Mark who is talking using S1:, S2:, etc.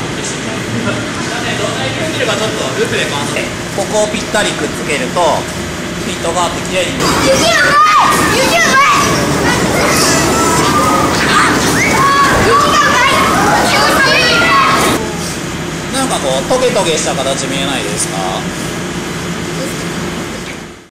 S1: ここをぴったりくっつけるとピットがあってきれいに。
S2: 雪がない雪い
S1: なんかこうトゲトゲした形見えないですか